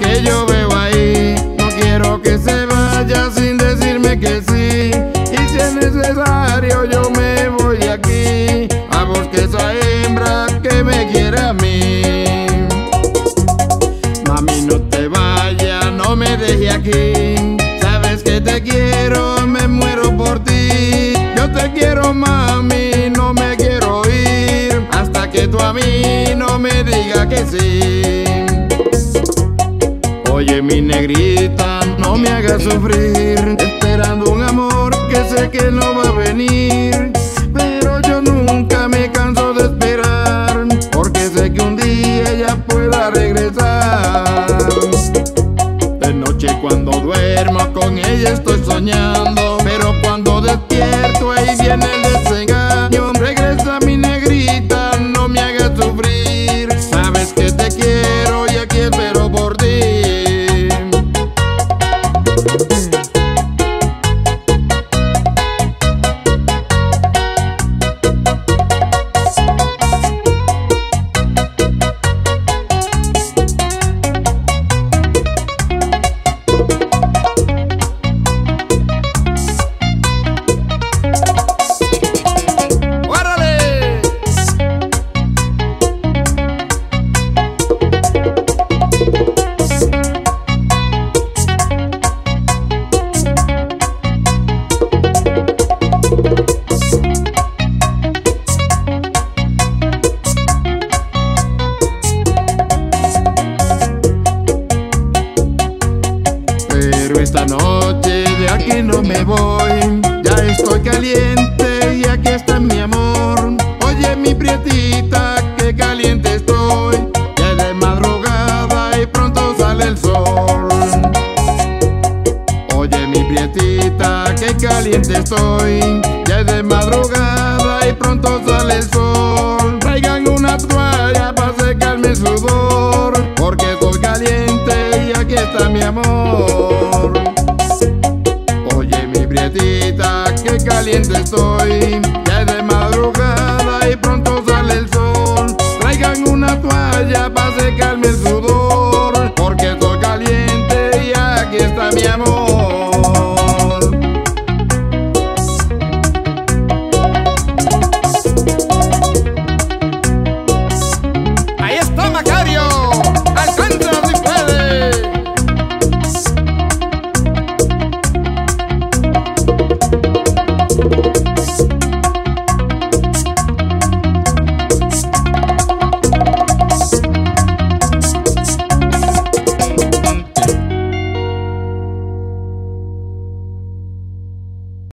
que yo veo ahí. No quiero que se vaya sin decirme que sí. Y si es necesario, yo me voy de aquí. A buscar esa hembra que me quiere a mí. Mami, no te vayas, no me deje aquí. Sabes que te quiero, me muero por ti. Yo te quiero, mami, no me quiero ir. Hasta que tú a mí no me digas que sí. Oye mi negrita, no me hagas sufrir, esperando un amor que sé que no va a venir. Pero esta noche de aquí no me voy, ya estoy caliente y aquí está mi amor. Oye mi prietita, que caliente estoy, ya es de madrugada y pronto sale el sol. Oye mi prietita, que caliente estoy, ya de madrugada y pronto sale el sol. prietita, mi amor. Oye, mi prietita, que caliente estoy. Ya es de madrugada y pronto sale el sol. Traigan una toalla para